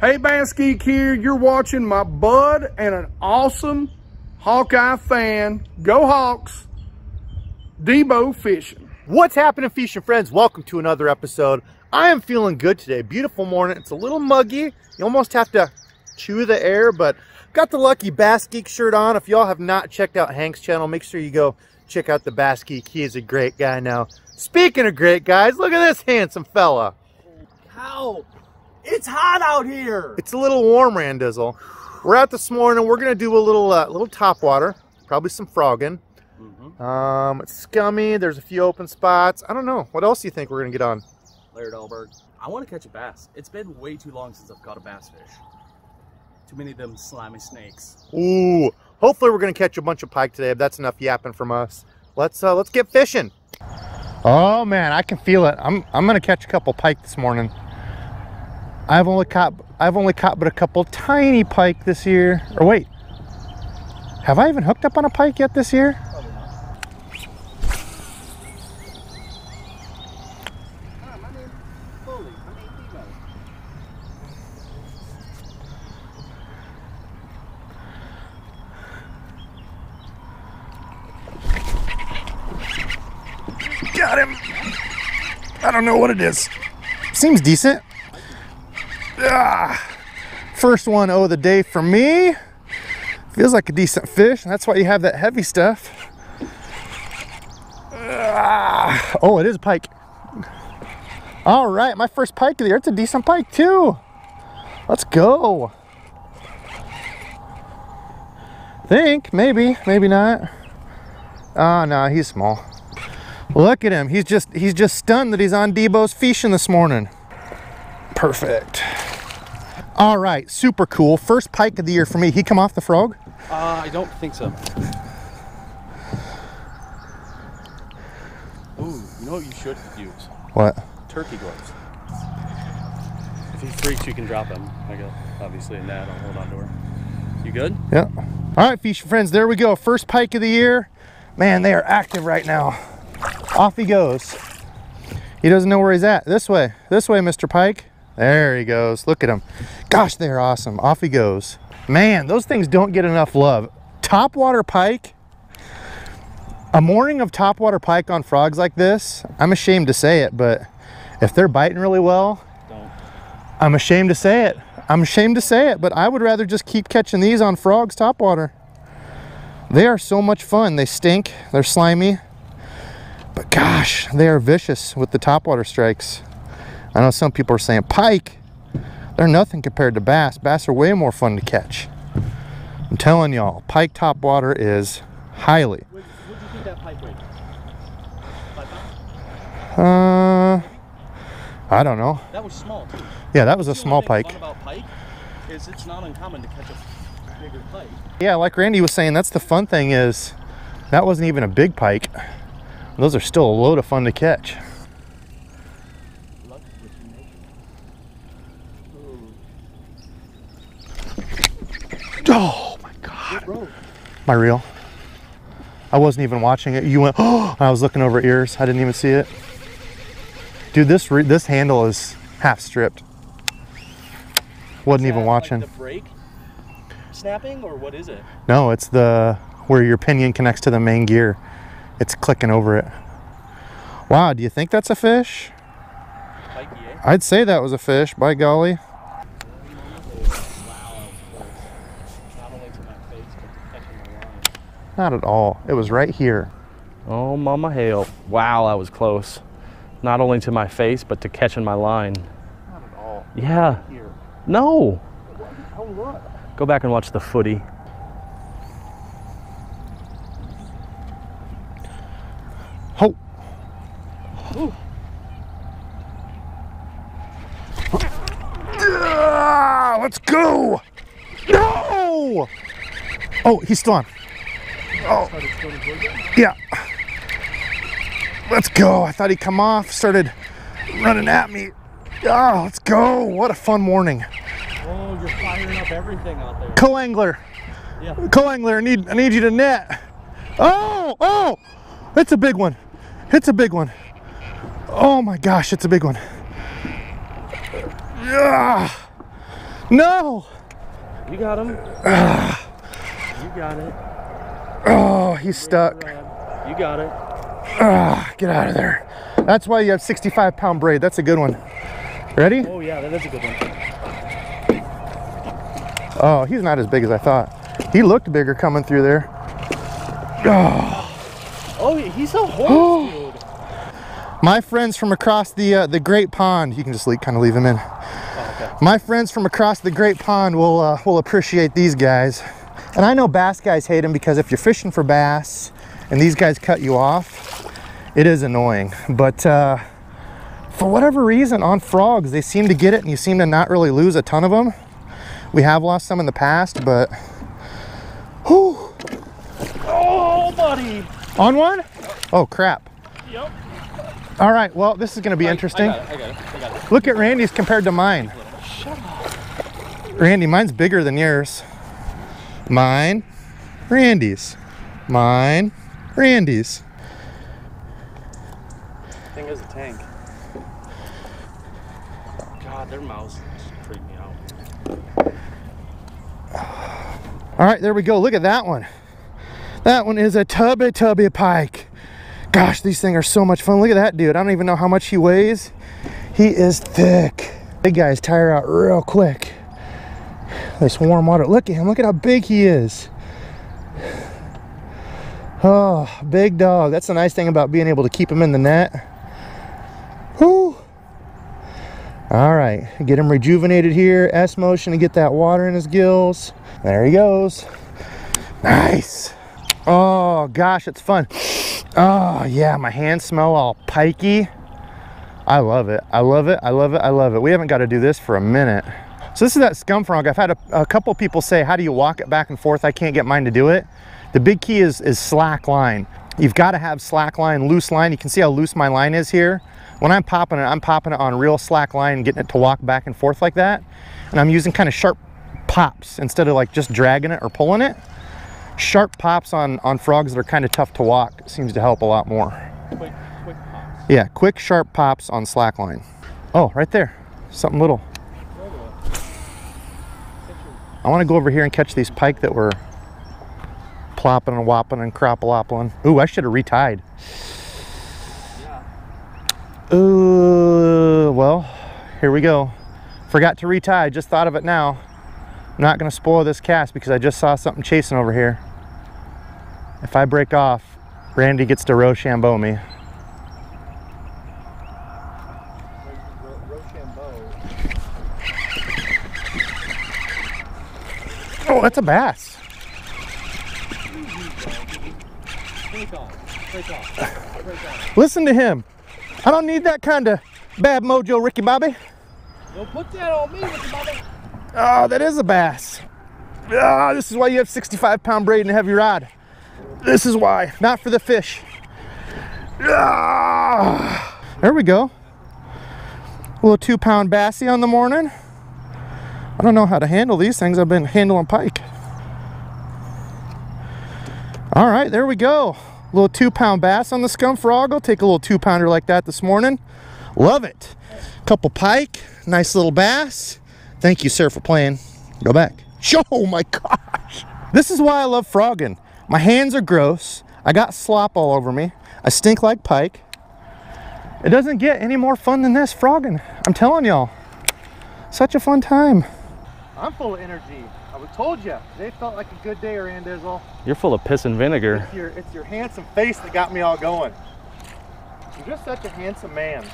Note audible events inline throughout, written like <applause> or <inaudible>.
Hey, Bass Geek here. You're watching my bud and an awesome Hawkeye fan. Go Hawks. Debo Fishing. What's happening, fishing friends? Welcome to another episode. I am feeling good today. Beautiful morning. It's a little muggy. You almost have to chew the air, but got the lucky Bass Geek shirt on. If y'all have not checked out Hank's channel, make sure you go check out the Bass Geek. He is a great guy now. Speaking of great guys, look at this handsome fella. How? It's hot out here. It's a little warm, Randizzle. We're out this morning. We're gonna do a little uh, little top water, probably some frogging. Mm -hmm. Um, it's scummy. There's a few open spots. I don't know. What else do you think we're gonna get on? Laird Elberg. I want to catch a bass. It's been way too long since I've caught a bass fish. Too many of them slimy snakes. Ooh. Hopefully we're gonna catch a bunch of pike today. If that's enough yapping from us, let's uh, let's get fishing. Oh man, I can feel it. I'm I'm gonna catch a couple pike this morning. I've only caught I've only caught but a couple tiny pike this year. Or wait, have I even hooked up on a pike yet this year? Got him. I don't know what it is. Seems decent. Ah, first one of the day for me. Feels like a decent fish. And that's why you have that heavy stuff. Ah, oh, it is a pike. All right, my first pike of the year. It's a decent pike too. Let's go. Think, maybe, maybe not. Oh, no, he's small. Look at him. He's just he's just stunned that he's on Debo's fishing this morning. Perfect. All right, super cool. First pike of the year for me. He come off the frog? Uh, I don't think so. Ooh, you know what you should use? What? Turkey gloves. If he freaks, you can drop him. I got obviously a net. I'll hold on to her. You good? Yeah. All right, fishing friends, there we go. First pike of the year. Man, they are active right now. Off he goes. He doesn't know where he's at. This way. This way, Mr. Pike. There he goes. Look at him. Gosh, they're awesome. Off he goes. Man, those things don't get enough love. Topwater pike. A morning of topwater pike on frogs like this, I'm ashamed to say it, but if they're biting really well, don't. I'm ashamed to say it. I'm ashamed to say it, but I would rather just keep catching these on frogs topwater. They are so much fun. They stink. They're slimy. But gosh, they are vicious with the topwater strikes. I know some people are saying pike. They're nothing compared to bass. Bass are way more fun to catch. I'm telling y'all, pike topwater is highly. What, what do you think that pike weighed? Uh, I don't know. That was small too. Yeah, that was a small what I think pike. pike is it's not uncommon to catch a bigger pike. Yeah, like Randy was saying, that's the fun thing is that wasn't even a big pike. Those are still a load of fun to catch. Luck with your nature. Ooh. Oh my God. My reel. I wasn't even watching it. You went, <gasps> oh, I was looking over ears. I didn't even see it. Dude, this re this handle is half stripped. Wasn't is even watching. Like the brake snapping or what is it? No, it's the where your pinion connects to the main gear. It's clicking over it. Wow, do you think that's a fish? Eh? I'd say that was a fish, by golly. Wow, not only to my face but to catching my line. Not at all. It was right here. Oh, mama hail. Wow, I was close. Not only to my face, but to catching my line. Not at all. Yeah. Here. No. Oh, look. Go back and watch the footy. Oh. Ah, let's go. No. Oh, he's still on. Oh. Yeah. Let's go. I thought he'd come off, started running at me. Oh, let's go. What a fun morning. Oh, you're firing up everything out there. Co-angler. Yeah. Co-angler, I need I need you to net. Oh, oh, it's a big one. It's a big one. Oh my gosh, it's a big one. Yeah. No! You got him. Ah. you got it. Oh, he's stuck. You got it. Ah, get out of there. That's why you have 65 pound braid. That's a good one. Ready? Oh yeah, that is a good one. Oh, he's not as big as I thought. He looked bigger coming through there. Oh, oh he's a horse, dude. My friends from across the uh, the Great Pond, you can just kind of leave him in. Oh, okay. My friends from across the Great Pond will uh, will appreciate these guys. And I know bass guys hate them because if you're fishing for bass and these guys cut you off, it is annoying. But uh, for whatever reason, on frogs, they seem to get it and you seem to not really lose a ton of them. We have lost some in the past, but whew, Oh, buddy. on one? Oh crap. Yep. All right, well, this is gonna be interesting. I it. I got it. I got it. Look at Randy's compared to mine. Randy, mine's bigger than yours. Mine, Randy's. Mine, Randy's. Thing is a tank. God, their mouths freak me out. All right, there we go. Look at that one. That one is a tubby tubby pike. Gosh, these things are so much fun. Look at that dude. I don't even know how much he weighs. He is thick. Big guys tire out real quick. This warm water. Look at him. Look at how big he is. Oh, big dog. That's the nice thing about being able to keep him in the net. Whew. All right, get him rejuvenated here. S motion to get that water in his gills. There he goes. Nice. Oh gosh, it's fun. Oh yeah, my hands smell all pikey. I love it. I love it. I love it. I love it. We haven't got to do this for a minute. So this is that scum frog. I've had a, a couple people say, how do you walk it back and forth? I can't get mine to do it. The big key is, is slack line. You've got to have slack line, loose line. You can see how loose my line is here. When I'm popping it, I'm popping it on real slack line getting it to walk back and forth like that. And I'm using kind of sharp pops instead of like just dragging it or pulling it. Sharp pops on, on frogs that are kind of tough to walk seems to help a lot more. Quick, quick pops. Yeah, quick sharp pops on slack line. Oh, right there, something little. I want to go over here and catch these pike that were plopping and whopping and cropalopping. Ooh, I should have retied. Ooh, well, here we go. Forgot to retie, just thought of it now. I'm not gonna spoil this cast because I just saw something chasing over here. If I break off, Randy gets to Rochambeau me. Oh, that's a bass. Break off. Break off. Break off. Listen to him. I don't need that kind of bad mojo, Ricky Bobby. Don't put that on me, Ricky Bobby. Oh, that is a bass. Ah, this is why you have 65 pound braid and a heavy rod. This is why, not for the fish. Ah, there we go. A little two pound bassy on the morning. I don't know how to handle these things. I've been handling pike. All right, there we go. A little two pound bass on the scum frog. I'll take a little two pounder like that this morning. Love it. Couple pike, nice little bass. Thank you, sir, for playing. Go back. <laughs> Oh my gosh. This is why I love frogging. My hands are gross. I got slop all over me. I stink like pike. It doesn't get any more fun than this frogging. I'm telling y'all. Such a fun time. I'm full of energy. I told you. Today felt like a good day, Randizzle. You're full of piss and vinegar. It's your, it's your handsome face that got me all going. You're just such a handsome man.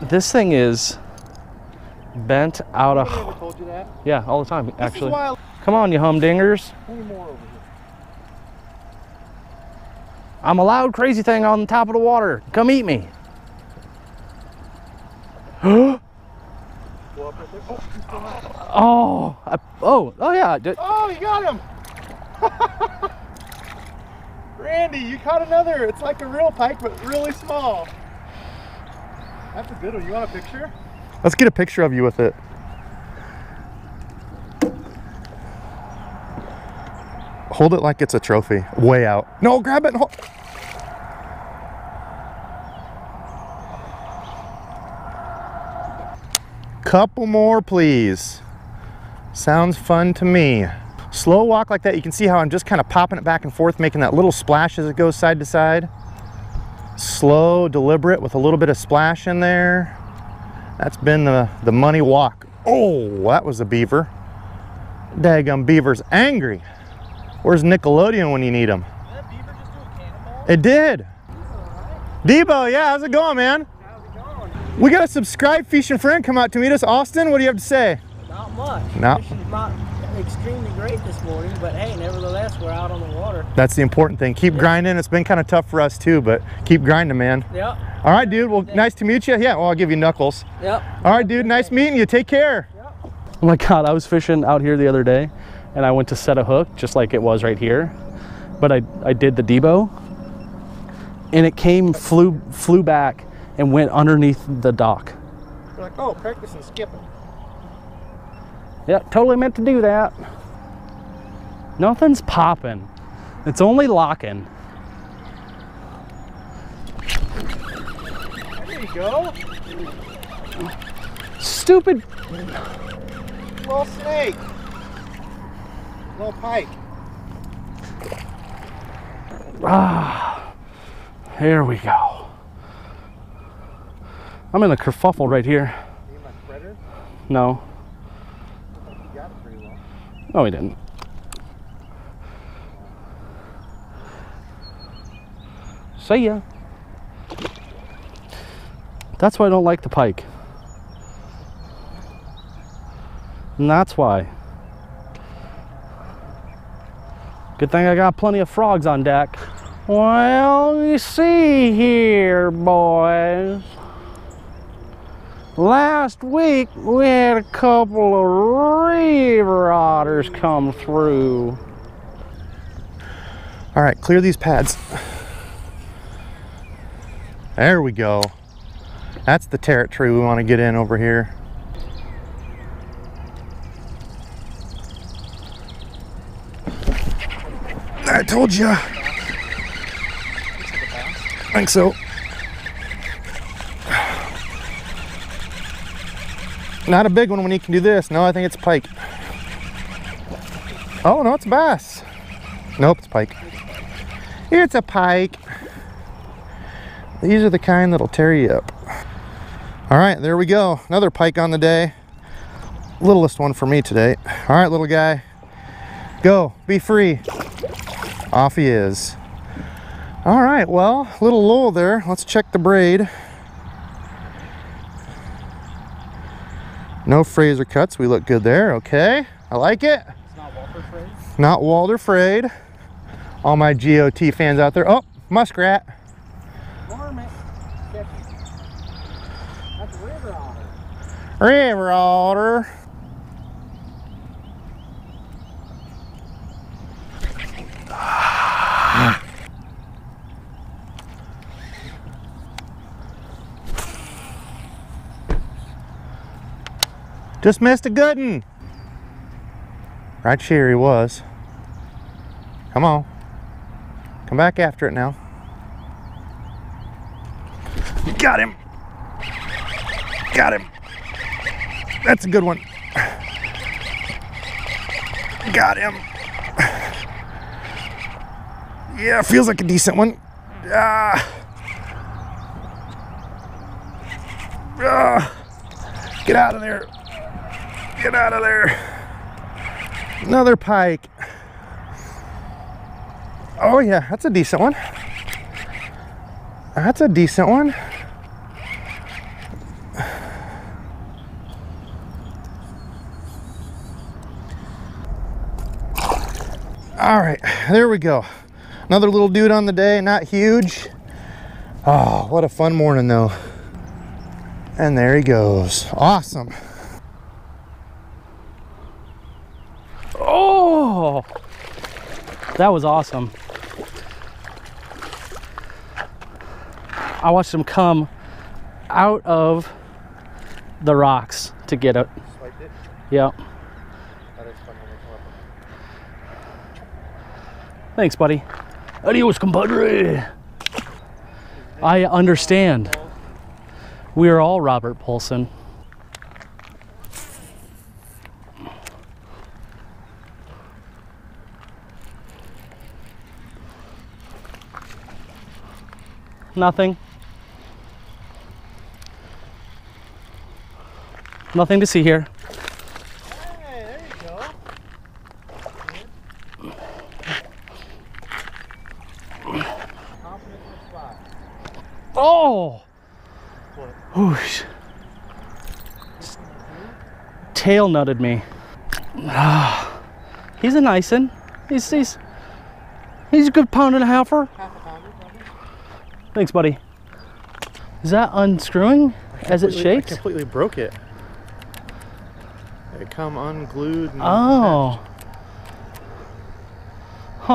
This thing is bent out Nobody of. ever told you that? Yeah, all the time, This actually. I Come on, you humdingers. More over here. I'm a loud, crazy thing on the top of the water. Come eat me. <gasps> Go up right there. Oh, he's still not. Oh, I, oh, oh yeah. d- Oh, you got him! <laughs> Randy, you caught another. It's like a real pike, but really small. That's a good one. You want a picture? Let's get a picture of you with it. Hold it like it's a trophy. Way out. No, grab it and hold. Couple more, please. Sounds fun to me. Slow walk like that, you can see how I'm just kind of popping it back and forth, making that little splash as it goes side to side. Slow, deliberate with a little bit of splash in there. That's been the, the money walk. Oh, that was a beaver. Daggum beaver's angry. Where's Nickelodeon when you need him? That beaver just do a cannonball? It did. Debo, yeah, how's it going, man? How's it going? We got a subscribed fishing friend come out to meet us. Austin, what do you have to say? Not much. No. Fishing's not extremely great this morning, but hey, nevertheless, we're out on the water. That's the important thing. Keep grinding. It's been kind of tough for us too, but keep grinding, man. Yep. All right, dude. Well, nice to meet you. Yeah, well, I'll give you knuckles. Yep. All right, dude. Nice meeting you. Take care. Oh my God, I was fishing out here the other day and I went to set a hook just like it was right here. But I, I did the Debo and it came, flew, flew back and went underneath the dock. We're like, oh, practice and skipping. Yeah, totally meant to do that. Nothing's popping. It's only locking. There you go. Stupid. Little snake. Little pike. Ah, here we go. I'm in a kerfuffle right here. No, You got it pretty well. No, he didn't. See ya. That's why I don't like the pike. And that's why. Good thing I got plenty of frogs on deck. Well, you see here, boys. Last week we had a couple of river otters come through. All right, clear these pads. There we go. That's the territory we want to get in over here. I told you. I think so. Not a big one when you can do this. No, I think it's pike. Oh, no, it's bass. Nope, it's pike. It's a pike. These are the kind that'll tear you up. All right, there we go. Another pike on the day. Littlest one for me today. All right, little guy. Go, be free. Off he is. All right, well, a little lull there. Let's check the braid. No Fraser cuts. We look good there. Okay, I like it. It's not Walder Frey. Not Walter Frayed. All my GOT fans out there. Oh, muskrat. It. That's a river otter. River otter. Just missed a good one. Right here he was. Come on. Come back after it now. Got him. Got him. That's a good one. Got him. Yeah, feels like a decent one. Ah. Ah. Get out of there. Get out of there. Another pike. Oh yeah, that's a decent one. That's a decent one. All right, there we go. Another little dude on the day, not huge. Oh, what a fun morning though. And there he goes. Awesome. Oh, that was awesome. I watched him come out of the rocks to get it. It. Yep. Thanks, buddy. Adios, compadre. I understand. We are all Robert Paulson. Nothing. Nothing to see here. Hey. Oh! Whoosh. Tail nutted me. Ah, he's a nice one. He's, he's, he's a good pound and a halfer. Thanks, buddy. Is that unscrewing as it Completely- I shakes? completely broke it. It come unglued. and Oh. Huh.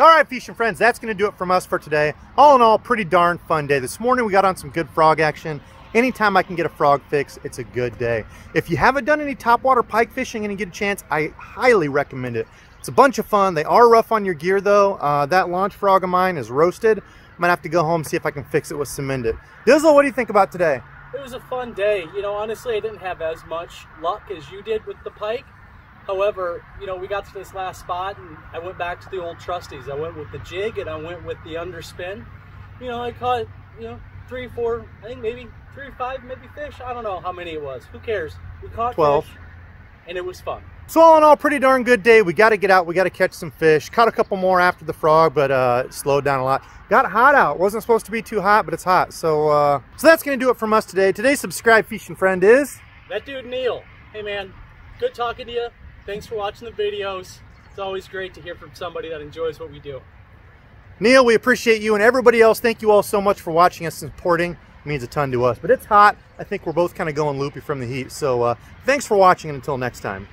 All right, fishing friends, that's going to do it from us for today. All in all, pretty darn fun day. This morning we got on some good frog action. Anytime I can get a frog fix, it's a good day. If you haven't done any topwater pike fishing and you get a chance, I highly recommend it. It's a bunch of fun. They are rough on your gear though. Uh, that launch frog of mine is roasted. I'm gonna have to go home and see if I can fix it with cement it. Dizzle, what do you think about today? It was a fun day. You know, honestly, I didn't have as much luck as you did with the pike. However, you know, we got to this last spot and I went back to the old trusties. I went with the jig and I went with the underspin. You know, I caught, you know, three, four, I think maybe three or five, maybe fish. I don't know how many it was. Who cares? We caught 12. fish and it was fun. So all in all, pretty darn good day. We got to get out. We got to catch some fish. Caught a couple more after the frog, but uh, it slowed down a lot. Got hot out. Wasn't supposed to be too hot, but it's hot. So uh, so that's going to do it from us today. Today's subscribe fishing friend is That dude, Neil. Hey, man, good talking to you. Thanks for watching the videos. It's always great to hear from somebody that enjoys what we do. Neil. We appreciate you and everybody else. Thank you all so much for watching us and supporting. It means a ton to us. But it's hot. I think we're both kind of going loopy from the heat. So uh, thanks for watching and until next time.